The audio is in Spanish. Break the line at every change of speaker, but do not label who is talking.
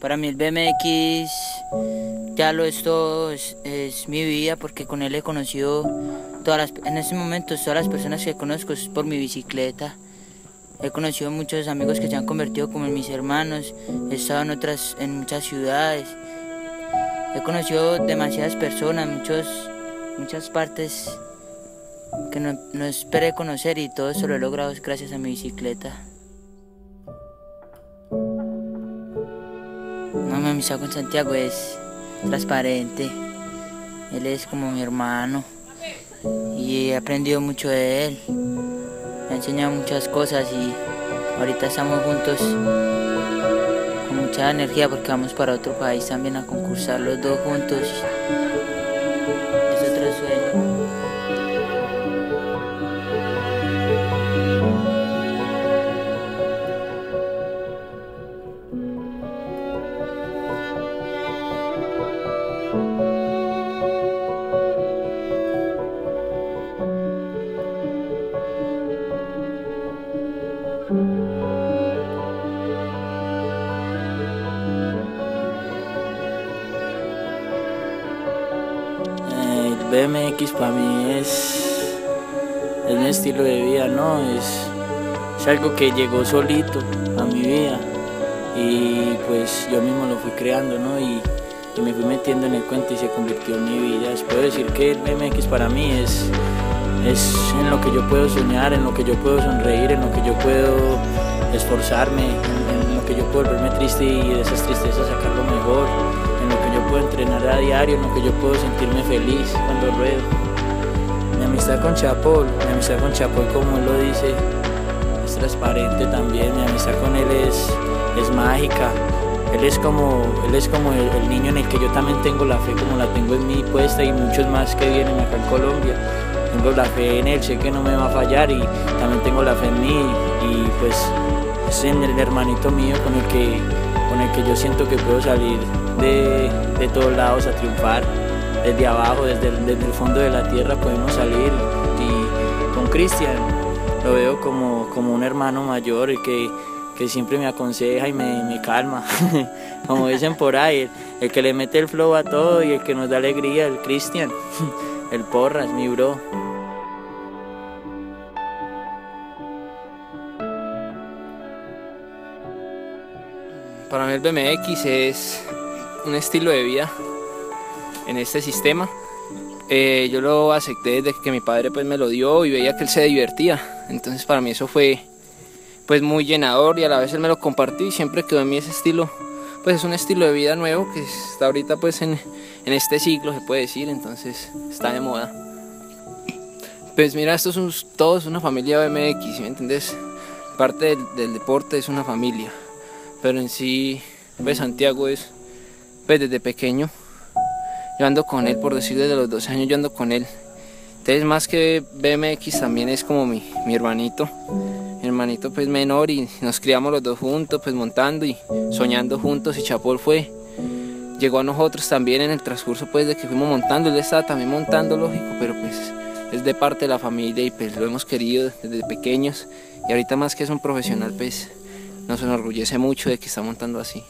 Para mí el BMX ya lo es todo, es, mi vida porque con él he conocido todas las, en ese momento todas las personas que conozco es por mi bicicleta. He conocido muchos amigos que se han convertido como en mis hermanos, he estado en otras, en muchas ciudades. He conocido demasiadas personas, muchos, muchas partes que no, no esperé conocer y todo eso lo he logrado gracias a mi bicicleta. No, mi con Santiago es transparente. Él es como mi hermano y he aprendido mucho de él. Me ha enseñado muchas cosas y ahorita estamos juntos con mucha energía porque vamos para otro país también a concursar los dos juntos.
BMX para mí es, es mi estilo de vida, ¿no? Es, es algo que llegó solito a mi vida y pues yo mismo lo fui creando, ¿no? Y, me fui metiendo en el cuento y se convirtió en mi vida. Puedo decir que el BMX para mí es, es en lo que yo puedo soñar, en lo que yo puedo sonreír, en lo que yo puedo esforzarme, en, en lo que yo puedo volverme triste y de esas tristezas sacar lo mejor puedo entrenar a diario, en lo que yo puedo sentirme feliz cuando ruedo. Mi amistad con Chapol, mi amistad con Chapol como él lo dice, es transparente también, mi amistad con él es, es mágica. Él es como, él es como el, niño en el que yo también tengo la fe como la tengo en mí puesta y muchos más que vienen acá en Colombia. Tengo la fe en él, sé que no me va a fallar y también tengo la fe en mí y pues es en el hermanito mío con el que, con el que yo siento que puedo salir de, de todos lados a triunfar. Desde abajo, desde el, desde el fondo de la tierra podemos salir. Y con Cristian lo veo como, como un hermano mayor y que, que siempre me aconseja y me, calma. como dicen por ahí, el, que le mete el flow a todo y el que nos da alegría, el Cristian. el Porras, mi bro.
Para mí el BMX es un estilo de vida en este sistema. Eh, yo lo acepté desde que mi padre pues me lo dio y veía que él se divertía. Entonces para mí eso fue pues muy llenador y a la vez él me lo compartió y siempre quedó en mí ese estilo. Pues es un estilo de vida nuevo que está ahorita pues en, en este siglo se puede decir, entonces está de moda. Pues mira, esto es todos una familia BMX, ¿me entiendes? Parte del, del deporte es una familia, pero en sí pues Santiago es pues desde pequeño. Yo ando con él, por decir desde los 12 años yo ando con él. Entonces más que BMX también es como mi, mi hermanito. Mi hermanito pues menor y nos criamos los dos juntos pues montando y soñando juntos y Chapol fue. Llegó a nosotros también en el transcurso pues de que fuimos montando, él estaba también montando lógico, pero pues es de parte de la familia y pues lo hemos querido desde pequeños y ahorita más que es un profesional pues nos enorgullece mucho de que está montando así.